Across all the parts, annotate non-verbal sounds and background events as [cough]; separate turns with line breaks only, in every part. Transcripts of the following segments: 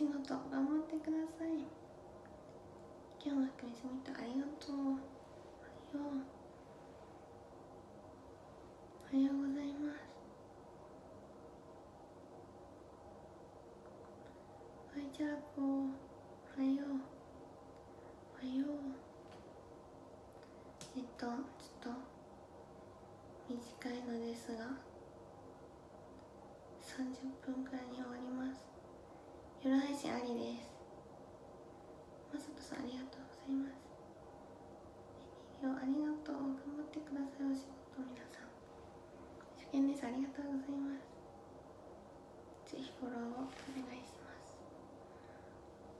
仕事頑張ってください。今日のクリスミットありがとう。おはよう。おはようございます。はいちゃらこおはよう。おはよう。えっとちょっと短いのですが30分くらいに終わります。夜配信ありです。まさとさんありがとうございます。エミリオありがとう。頑張ってくださいお仕事皆さん。初見です。ありがとうございます。ぜひフォローをお願いします。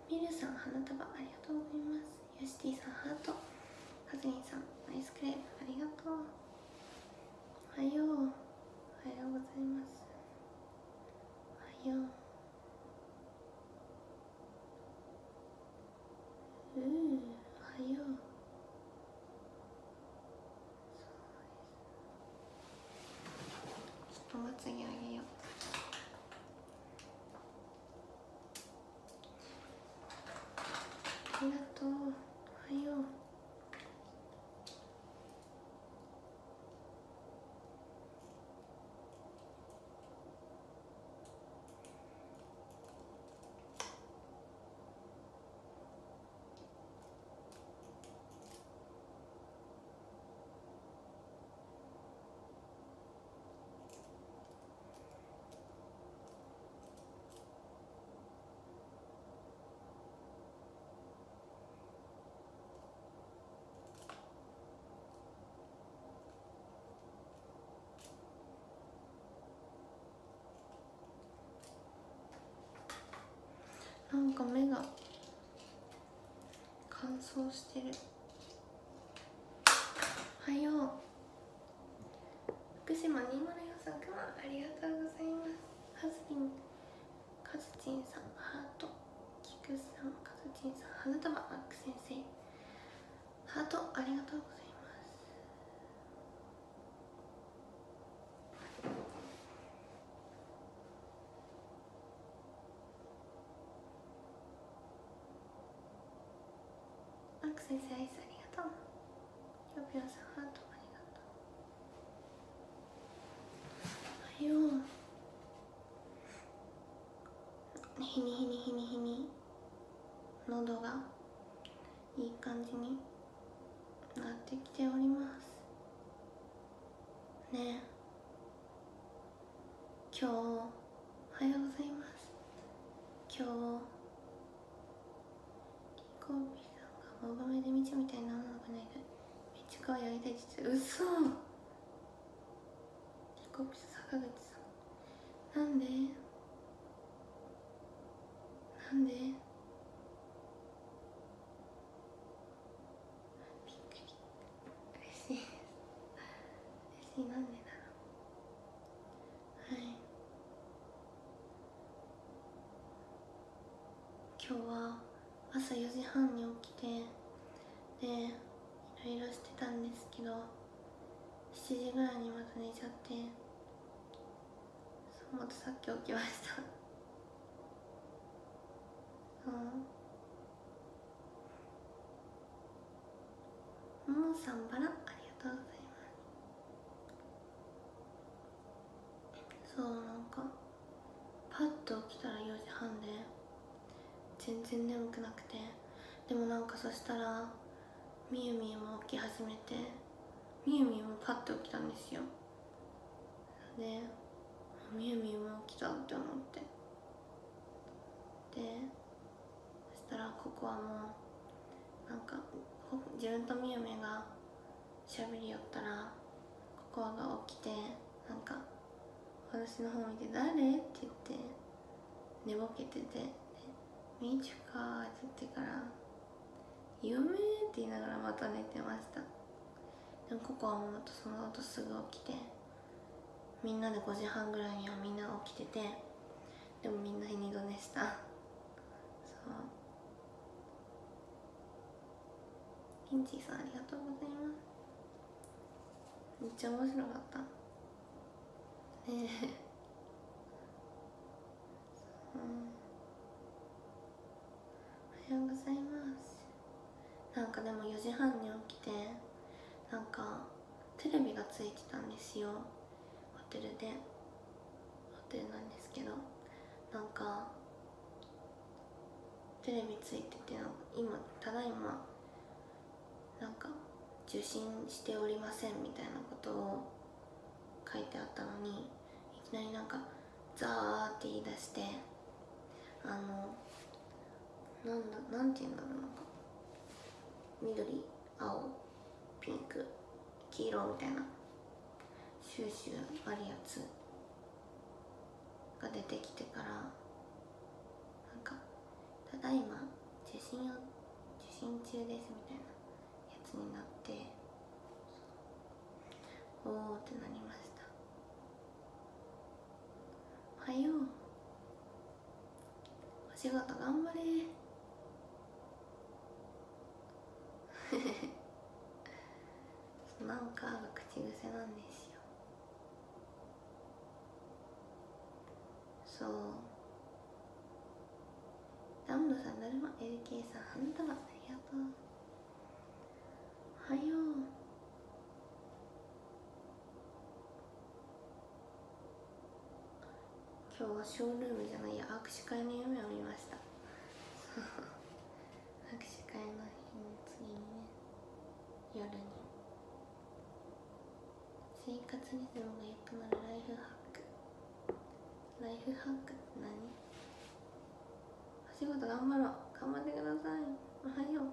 ミルさん花束ありがとうございます。ヨシティさんハート。カズリンさんアイスクレームありがとう。おはよう。おはようございます。おはよううーおはようちょっとまつげあげようありがとうおはようなんか目が乾燥してる。おはよう。福島204さんくまありがとうございます。はずりんかずちんさんハート。きくさんかずちんさん花束マック先生。ハートありがとうございますマック先生アイスありがとうぴょぴょさんハートありがとうおはよう日に日に日に日に喉がいい感じになってきております。ね。え今日おはようございます今日リコピさんがモバメで見ちみたいな女の子がいるめっちゃ可愛い会いたいって言って嘘リコピさん坂口さんなんでなんでびっくり嬉しいです嬉しいなんでだろうはい今日は朝4時半に起きてでいろいろしてたんですけど7時ぐらいにまた寝ちゃってそうまたさっき起きました。うん。ももさんバラありがとうございますそうなんかパッと起きたら4時半で全然眠くなくて。でもなんかそしたらみゆみゆも起き始めてみゆみゆもパッと起きたんですよ。でみゆみゆも起きたって思って。でそしたらここはもうなんか自分とみゆみゆがしゃべりよったらココアが起きてなんか私の方見て「誰?」って言って寝ぼけてて「みーちゅか」って言ってから「夢」って言いながらまた寝てました。でもココアもまたその後すぐ起きてみんなで5時半ぐらいにはみんな起きててでもみんな二度寝した。そう。インチーさんありがとうございます。めっちゃ面白かった。ねえ。うんようございます。なんかでも4時半に起きてなんかテレビがついてたんですよ。ホテルで。ホテルなんですけど。なんかテレビついてて今ただいまなんか受信しておりませんみたいなことを書いてあったのにいきなりなんかザーって言い出してあのなんだなんて言うんだろうなんか。緑青ピンク黄色みたいな。シューシューあるやつが出てきてからなんか「ただいま受信を受信中です」みたいなやつになっておおってなりました。おはよう。お仕事頑張れなんかが口癖なんですよそう。ダムドさんだるま LK さんハンドラありがとう。おはよう。今日はショールームじゃないや握手会の夢を見ました握手会の日の次にね夜に生活リズムが良くなるライフハック。ライフハックって何？お仕事頑張ろう。頑張ってください。おはよう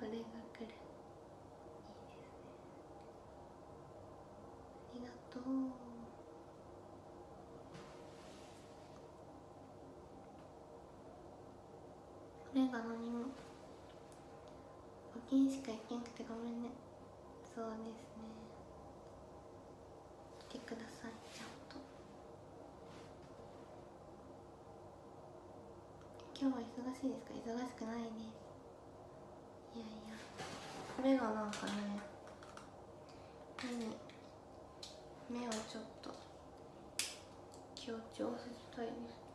これが来るいいですねありがとう目が何も募金しか行けんくてごめんね。そうですね。来てくださいちゃんと。今日は忙しいですか？忙しくないですいやいや。これがなんかね目に目をちょっと強調させたいです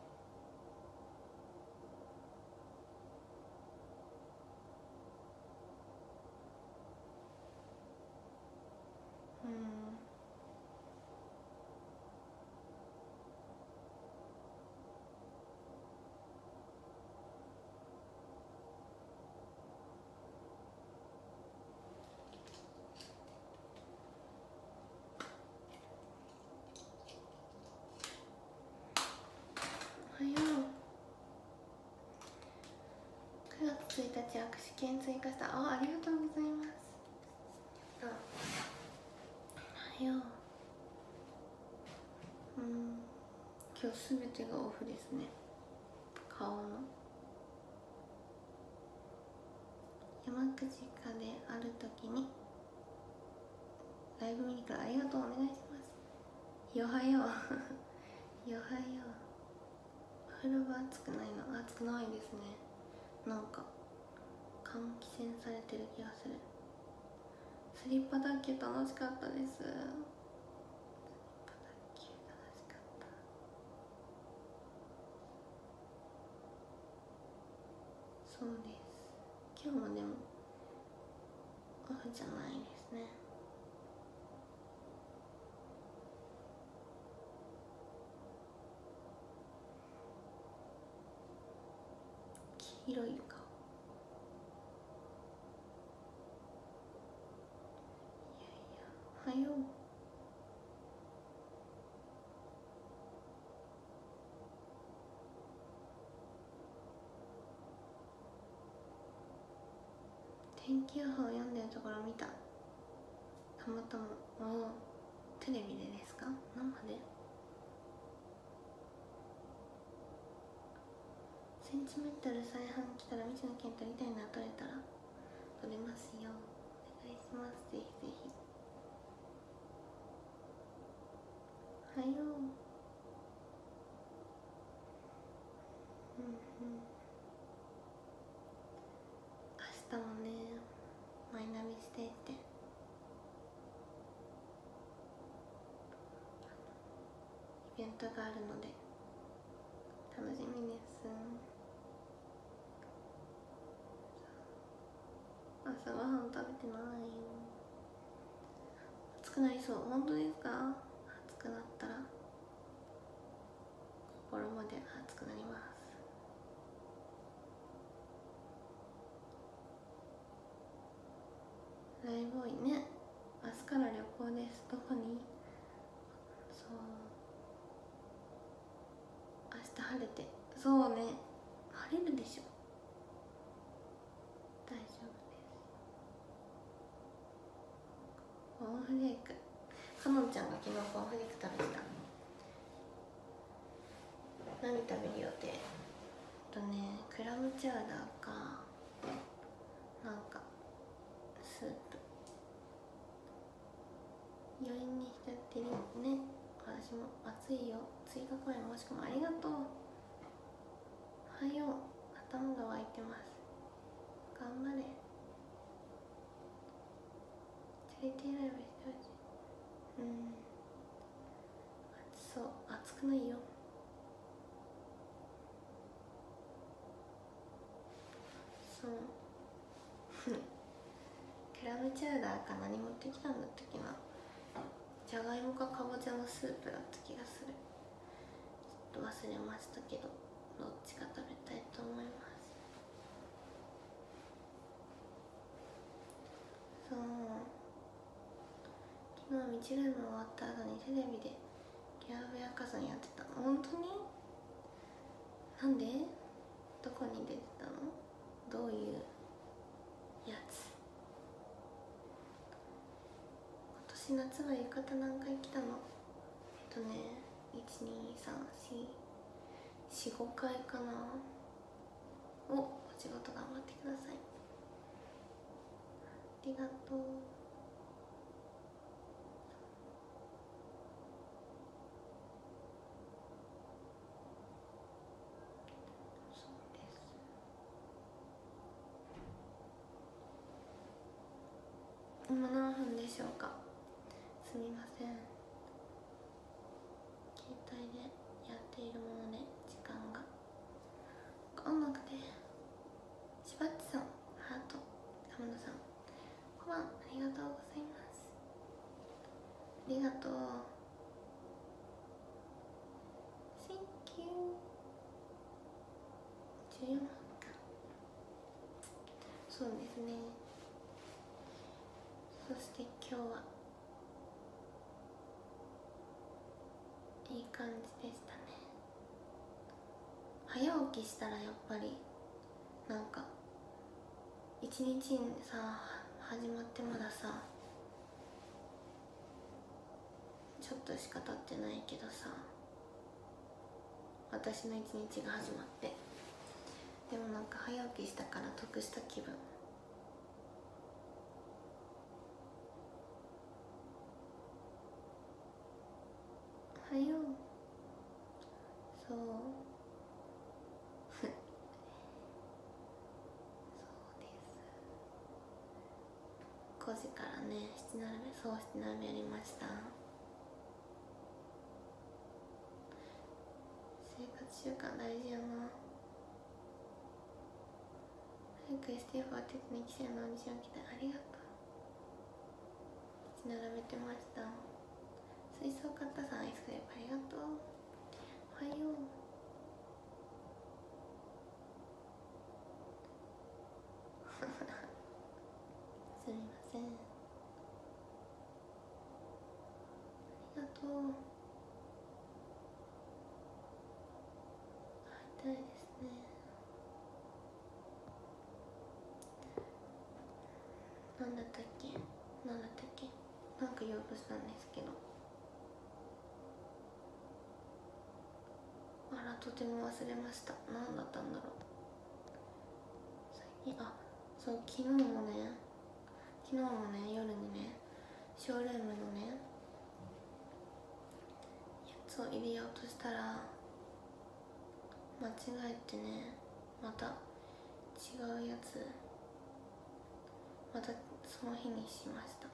月1日握手券追加した。あありがとうございます。おはよう。うん今日すべてがオフですね。顔の。山口家である時にライブ見に来る。ありがとうお願いします。よはよう。[laughs] よはよう。お風呂場暑くないの？暑くないですね。なんか換気扇されてる気がする。スリッパ卓球楽しかったです。そうです。今日もでもオフじゃないですね。黄色い顔いやいやおはよう。天気予報を読んでるところ見た。たまたま。おテレビでですか？生で。センチメンタル再販来たら未知の剣取りたいな取れたら取れますよ。お願いします。ぜひぜひ。おはよう。うんうん。明日もねマイナビしていてイベントがあるので楽しみです。朝ごはん食べてないよ。暑くなりそう。本当ですか？暑くなったら。心まで暑くなります。ライブ多いね。明日から旅行です。どこに？そう。明日晴れて。そうね。晴れるでしょ大丈夫ですコーンフレークかのんちゃんが昨日コーンフレク食べてた何食べる予定？えっとねクラムチャウダーかなんかスープ。余韻に浸ってるね。私も暑いよ。追加公演もしくもありがとう。おはよう頭が湧いてます。頑張れ。チャリティーライブしてほしいうん暑そう暑くないよ。そう。[laughs] クラムチャウダーか何持ってきたんだったっけな。じゃがいもかかぼちゃのスープだった気がする。ちょっと忘れましたけどどっちか食べたいと思います。そう。昨日道ルーム終わった後にテレビでギャーベアカさんやってた。本当に？なんで？どこに出てたの？どういうやつ？今年夏は浴衣何回来たの？えっとね12345回かな。おお仕事頑張ってください。ありがとう。今何分でしょうか？すみません。携帯でやっているもので時間が。分かんなくてしばっちさんハート。山田さん。こんばんありがとうございます。ありがとう。Thank you 14分か。そうですね。そして今日はいい感じでしたね。早起きしたらやっぱりなんか一日にさ始まってまださちょっとしか経ってないけどさ私の一日が始まって。でもなんか早起きしたから得した気分おはようそう。そうです。5時からね七並べそう七並べやりました。生活習慣大事やな。早く STF 当ててねキセのオーディション来たありがとう。七並べてました。水槽買ったさんアイスクレープありがとう。はよう。[laughs] すみません。ありがとう。会いたいですね。なんだったっけ？なんだったっけ？なんか言おうとしたんですけどあらとても忘れました。何だったんだろう。最近あそう昨日もね昨日もね夜にねショールームのねやつを入れようとしたら間違えてねまた違うやつまたその日にしました。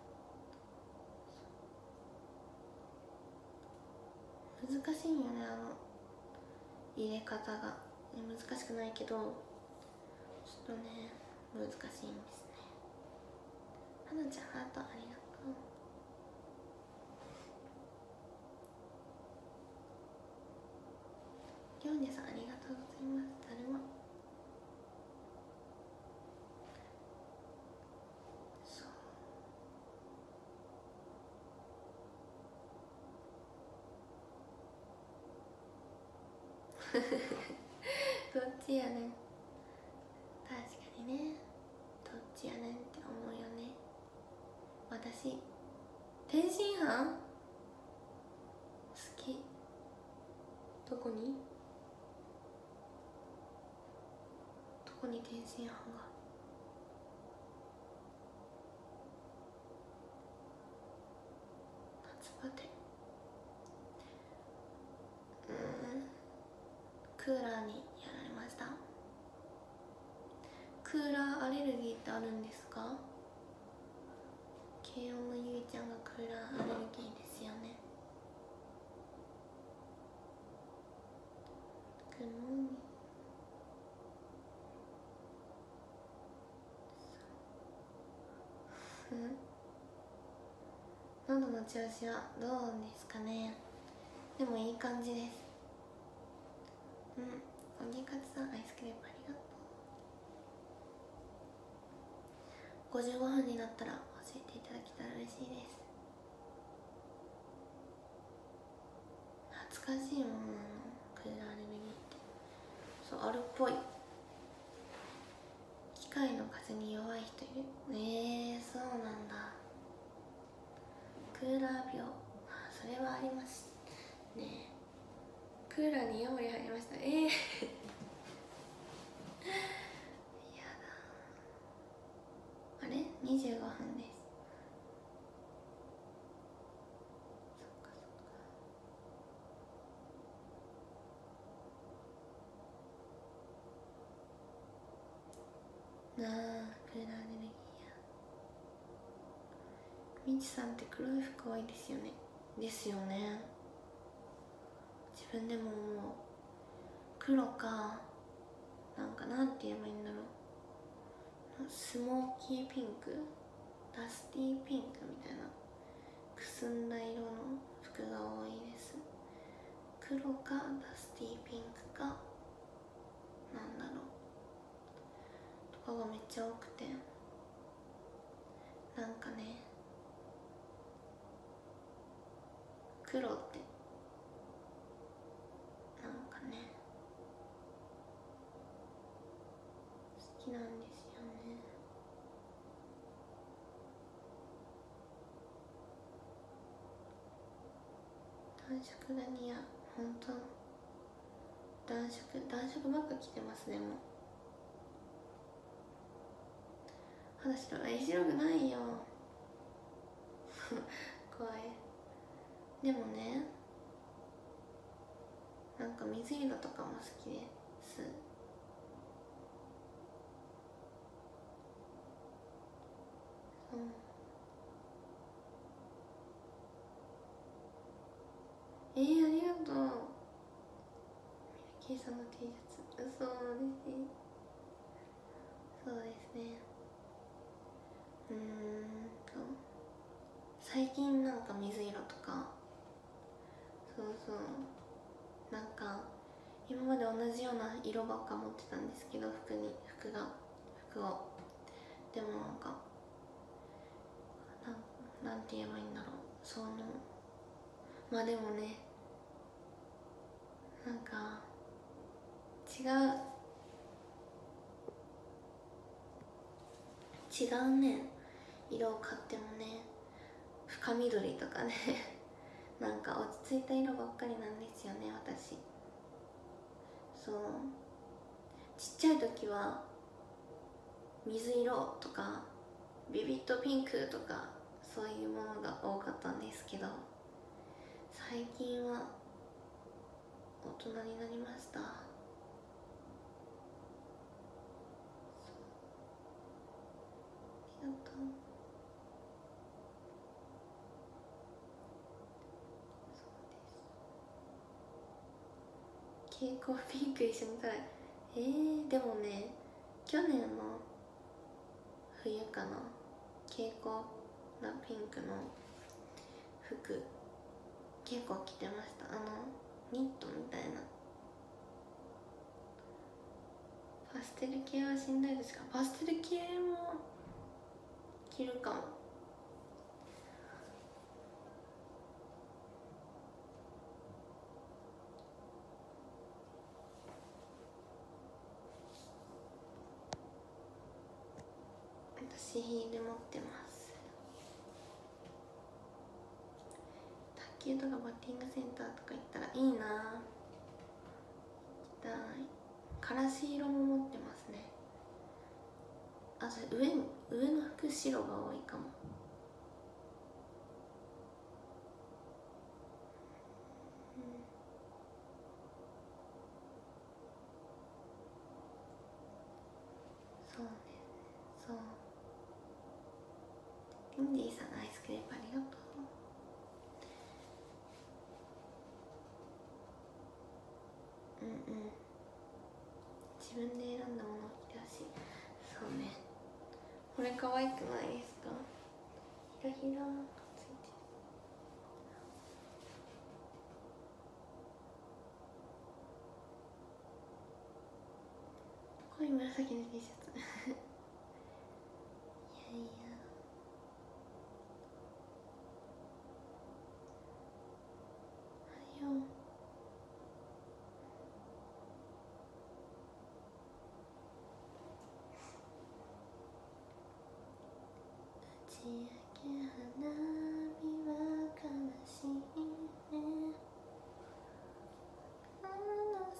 難しいよねあの入れ方が。難しくないけどちょっとね難しいんですね。はなちゃんハートありがとう。りょうねさんありがとうございます。誰もそう [laughs] どっちやねん。確かにね。どっちやねんって思うよね。私天津飯？好き。どこに？どこに天津飯が夏バテうんクーラーにやられました？クーラーアレルギーってあるんですか？慶応のゆいちゃんがクーラーアレルギーですよね。Good morning 喉の調子はどうですかね？でもいい感じですうんおぎかつさんアイスクリームありがとう55分になったら教えていただけたら嬉しいです懐かしいものなのクーラーアルギーってそうあるっぽい機械の風に弱い人いるえー、そうなんだクーラー病あそれはありますねクーラーにヤモリ入りましたええー、やだあれ25分ですそっかそっかなあクーラーアレルギーやみちさんって黒い服多いですよね。ですよね。自分でももう黒かなんかなんて言えばいいんだろう。スモーキーピンク。ダスティーピンクみたいな。くすんだ色の服が多いです。黒かダスティーピンクか。なんだろうとかがめっちゃ多くてなんかね黒ってなんかね好きなんですよね。暖色が似合う。本当。暖色暖色ばっか着てますねもう。肌白い白くないよ。[laughs] 怖い。でもねなんか水色とかも好きです。うん。えー、ありがとう。ミルキーさんの T シャツ。そう嬉しい。そうですねうーんと最近なんか水色とか。そうそう。なんか今まで同じような色ばっか持ってたんですけど服に服が。服を。でもなんかななんて言えばいいんだろう。そのまあでもねなんか違う。違うね。色を買ってもね。深緑とかね。[laughs] なんか落ち着いた色ばっかりなんですよね私。そう。ちっちゃい時は水色とかビビットピンクとかそういうものが多かったんですけど最近は大人になりました。ありがとうそうです蛍光ピンク一緒に撮るえー、でもね去年の冬かな蛍光なピンクの服結構着てました。あのニットみたいな。パステル系はしんどいですか？パステル系も着るかも。私ヒール持ってます。卓球とかバッティングセンターとか行ったらいいな。行きたい。からし色も持ってますね。あそれ上上の服白が多いかもそうねそうインディさんアイスクリームありがとううんうん。自分で選んだもの着てほし。そうね。これ可愛くないですか？ひらひらついてる濃い紫の T シャツいやいやはいよ打ち上げ花火は悲しいねあのす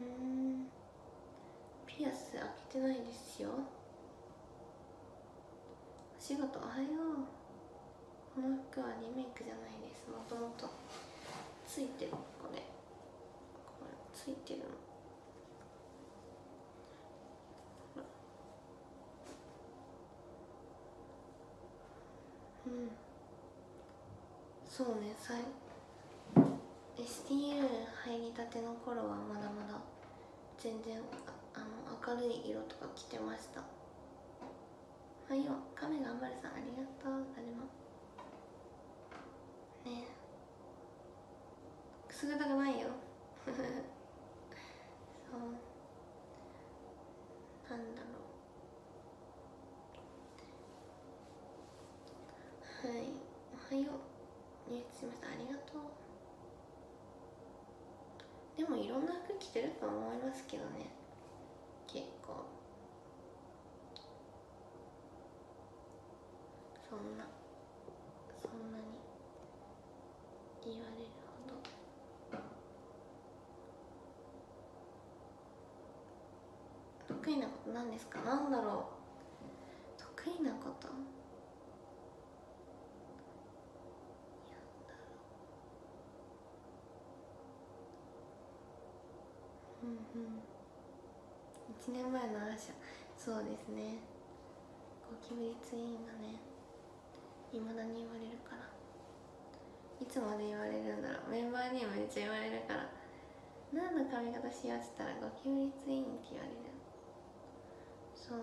うーんピアス開けてないですよ。お仕事おはようこの服はリメイクじゃないです。もともと。ついてるこれこれついてるの。うん。そうねさい STU 入りたての頃はまだまだ全然あの明るい色とか着てました。はいよ亀頑張るさんありがとう。誰もねえ。くすぐったくないよ。[laughs] そう。なんだろう。はい。おはよう。入室しましたありがとう。でもいろんな服着てると思いますけどね。結構そんなそんなに言われるほど得意なこと何ですか？なんだろう。得意なこと。なんだろう。うんうん。1年前のアーシャそうですね。ゴキブリツインがね。いまだに言われるから。いつまで言われるんだろう。メンバーにもめっちゃ言われるから。何の髪型しようって言ったらゴキブリツインって言われる。そう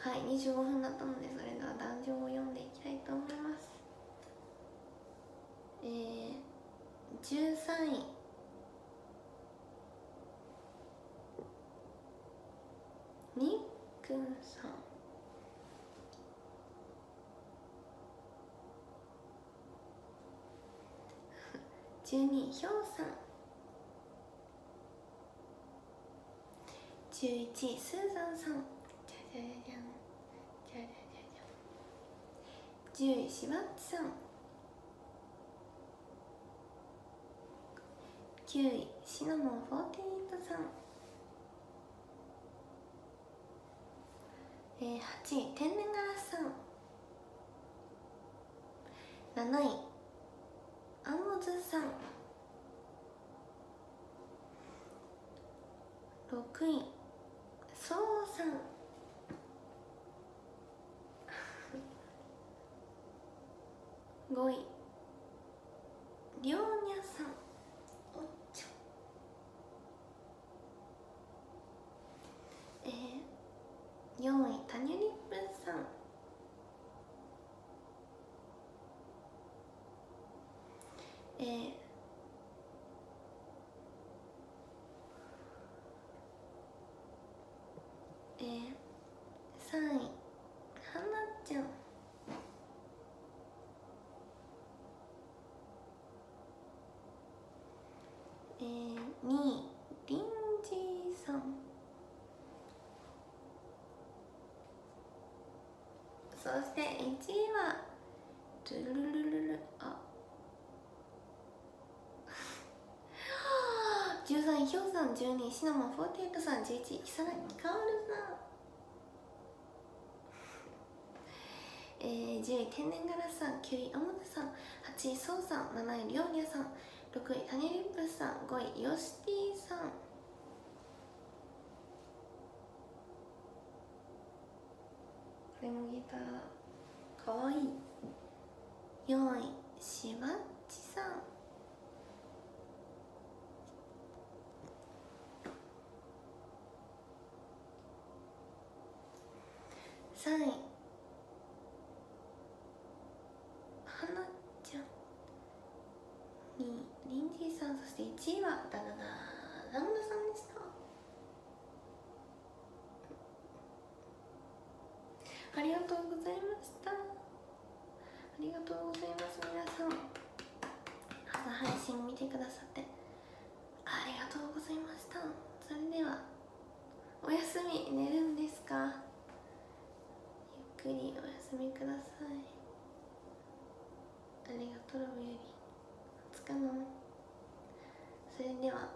うんはい25分だったのでそれでは壇上を読んでいきたいと思います。えー、13位。にっくんさん。[laughs] 12位ひょうさん。11位スーザンさんじゃじゃじゃん。じゃじゃじゃじゃん。10位シわツさん9位シナモン48さん、え、8位天然ガラスさん。7位アンモズさん。6位りょうにゃさんおっちょえー、4位タニュリップさんえー、えー、3位はなちゃんえー、2位リンジーさんそして1位はトゥルルルルルあ [laughs] 13位ひょうさん12位シナモン48さん11位木更木かおるさん。えー、10位天然ガラスさん9位表さん。8位そうさん7位りょうにゃさん。6位タニリップスさん。5位ヨシティさん。これもギターかわいい。4位しばっちさん。3位はなちゃん。2位リンジーさんそして1位はダダダラムダさんでしたありがとうございました。ありがとうございます皆さん。朝配信見てくださって。ありがとうございました。それではおやすみ寝るんですか？ゆっくりおやすみください。ありがとうより。おつかまそれでは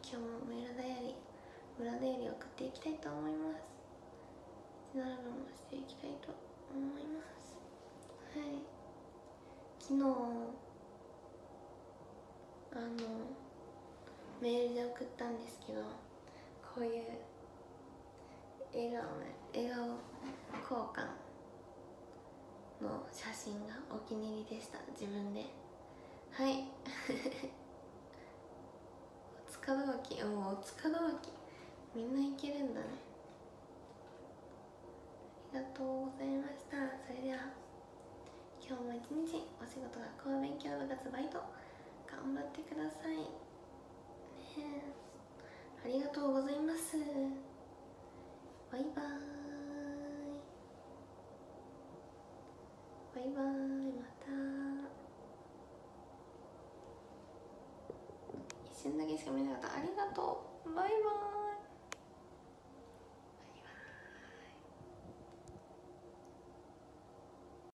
今日もメールダイアリー裏ダイアリー送っていきたいと思います。ナラルもしていきたいと思います。はい。昨日あのメールで送ったんですけどこういう笑顔ね笑顔交換の写真がお気に入りでした。自分で。はい。[laughs] おつかどわきもうおつかどわきみんないけるんだね。ありがとうございました。それでは今日も一日お仕事学校勉強部活バイト頑張ってください。ねえ。ありがとうございます。バイバーイ。バイバーイまた。一瞬だけしか見なかった。ありがとう。バイバーイ。